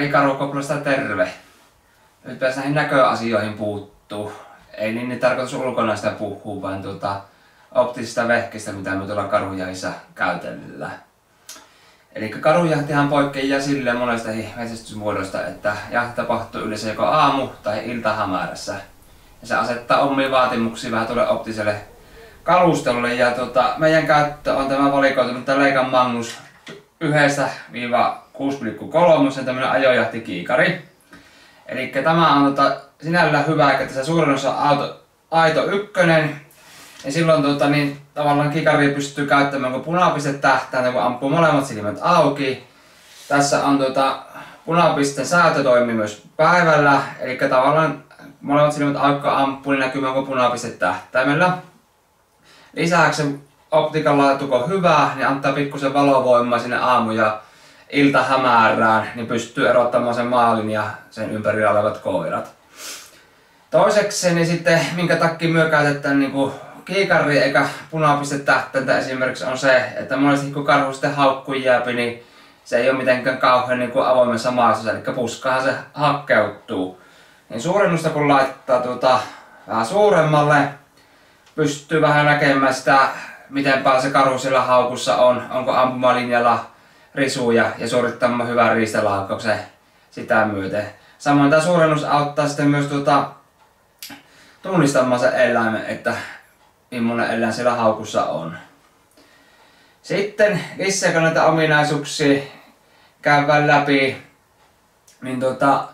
Kari Karukoplasta terve. Nyt pääs näihin näköasioihin puuttuu. Ei niin, niin tarkoitus ulkonaista puhua, vaan tuota, optisista vehkistä, mitä me tuolla karujaissa käytellä. Eli karujahtihan poikkeaa sille monesta metsästysmuodosta, että jahti tapahtuu yleensä joko aamu- tai iltahamärässä. Ja se asettaa omia vaatimuksia vähän tuolle optiselle kalustelulle. Ja tuota, meidän käyttö on tämä valikoitunut tämä Leikan Magnus yhdestä viiva 6,3 tämmönen ajojahtikiikari. Eli tämä on tota, sinällään hyvä, että tässä suurin osa auto, aito ykkönen, ja silloin tota, niin, tavallaan kikari pystyy käyttämään kun punapistetähtäintä, niin kun ampuu molemmat silmät auki. Tässä on tota, punapisten säätö toimii myös päivällä, eli tavallaan molemmat silmät auki ampuu, niin näkyy kun punapiste tähtäimellä. Lisäksi optiikan laatu on hyvä, niin antaa pikkusen valovoimaa sinne aamu- ja iltahämärään, niin pystyy erottamaan sen maalin ja sen ympärillä olevat koirat. Toiseksi niin sitten, minkä takia myö käytetään niin kuin kiikari eikä punapistetähtäntä esimerkiksi on se, että monesti kun karhu sitten haukkuu jääpi, niin se ei ole mitenkään kauhean niin kuin avoimessa maassa, eli puskahan se hakkeutuu. Niin suurennusta kun laittaa tuota, vähän suuremmalle, pystyy vähän näkemään sitä miten paljon se karhu siellä haukussa on, onko ampumalinjalla risuja ja suorittamaan hyvän riistelaukauksen sitä myöten. Samoin tämä suurennus auttaa sitten myös tuota, tunnistamaan sen eläimen, että millainen eläin siellä haukussa on. Sitten lisääkö näitä ominaisuuksia käydään läpi, niin tuota,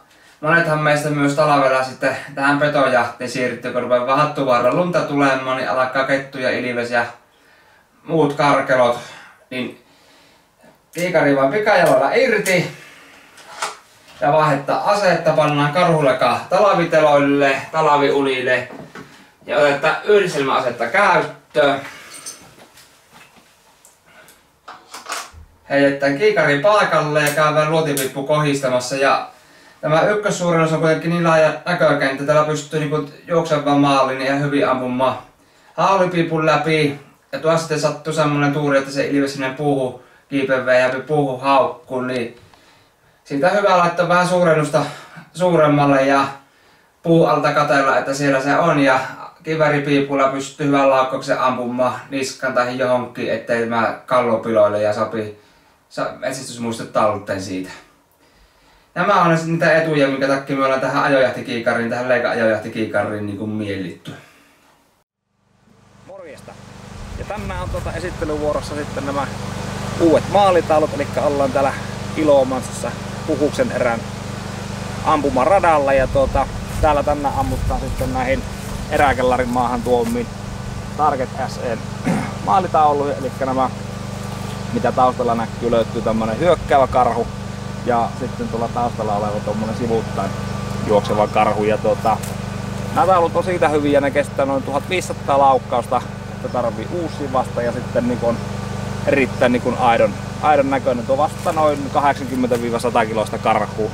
monethan meistä myös talvella sitten tähän petojahtiin siirtyy, kun rupeaa vähän lunta tulemaan, niin alkaa kettuja, ilves ja muut karkelot, niin kiikari vaan pikajalalla irti. Ja vaihetta asetta, pannaan karhuleka talaviteloille, talaviulille. Ja otetaan yhdistelmäasetta käyttöön. Heitetään kiikari paikalle ja käydään luotipippu kohistamassa. Ja Tämä ykkössuurennos on kuitenkin niin laaja näkökenttä, täällä pystyy niinku juoksemaan maalin ja hyvin ampumaan. Haulipipun läpi. Ja tuossa sitten sattui semmonen tuuri, että se ilves sinne puuhun kiipevee ja puuhun haukku, niin siitä hyvä laittaa vähän suurennusta suuremmalle ja puu alta katella, että siellä se on ja kiväripiipulla pystyy hyvän laukkauksen ampumaan niskan tai johonkin, ettei mä kallopiloille ja sopi etsistysmuistot talteen siitä. Nämä on niitä etuja, minkä takia me ollaan tähän ajojahtikiikariin, tähän leika ajojahtikiikariin niin kuin mielitty. tänään on tuota esittelyvuorossa sitten nämä uudet maalitaulut, eli ollaan täällä Ilomansissa Puhuksen erän ampumaradalla ja tuota, täällä tänään ammuttaan sitten näihin eräkellarin maahan tuomiin Target SE maalitauluihin, eli nämä mitä taustalla näkyy löytyy tämmönen hyökkäävä karhu ja sitten tuolla taustalla oleva tuommoinen sivuuttain juokseva karhu ja tuota, nämä taulut on siitä hyviä, ne kestää noin 1500 laukkausta että tarvii uusia vasta ja sitten niin on erittäin niin aidon, aidon näköinen. Tuo vasta noin 80-100 kiloista karhu,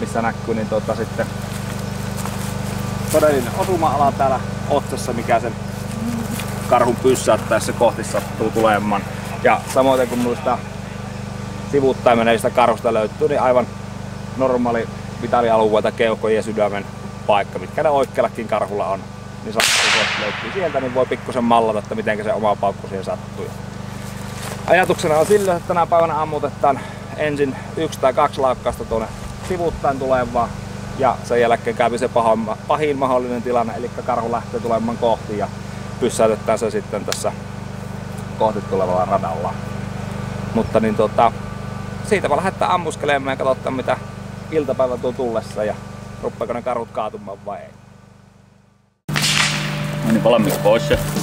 missä näkyy niin tuota, sitten todellinen osuma-ala täällä otsassa, mikä sen karhun pyssäyttäessä kohti sattuu tulemaan. Ja samoin kun noista sivuuttain menevistä karhusta löytyy, niin aivan normaali vitalialueita, keuhkojen ja sydämen paikka, mitkä ne oikeallakin karhulla on niin sattuu löytyy sieltä, niin voi pikkusen mallata, että miten se oma paukku siihen sattuu. Ajatuksena on sillä, että tänä päivänä ammutetaan ensin yksi tai kaksi laukkausta tuonne sivuuttain tulevaa ja sen jälkeen kävi se pahin, pahin mahdollinen tilanne, eli karhu lähtee tulemaan kohti ja pyssäytetään se sitten tässä kohti tulevalla radalla. Mutta niin tota, siitä voi lähteä ammuskelemaan ja katsotaan mitä iltapäivä tuo tullessa ja ruppeeko ne karhut kaatumaan vai ei. No niin, valmiiksi pois se.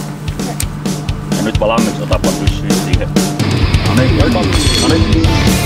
Ja nyt valmiiksi otapa pyssyä siihen. No niin, no niin.